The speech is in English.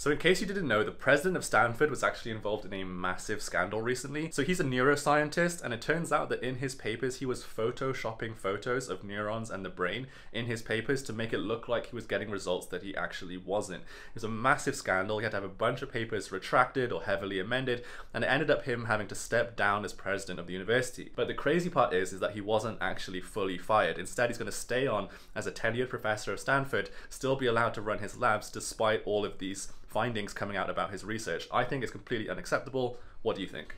So in case you didn't know, the president of Stanford was actually involved in a massive scandal recently. So he's a neuroscientist, and it turns out that in his papers, he was photoshopping photos of neurons and the brain in his papers to make it look like he was getting results that he actually wasn't. It was a massive scandal. He had to have a bunch of papers retracted or heavily amended, and it ended up him having to step down as president of the university. But the crazy part is, is that he wasn't actually fully fired. Instead, he's going to stay on as a tenured professor of Stanford, still be allowed to run his labs despite all of these findings coming out about his research. I think it's completely unacceptable. What do you think?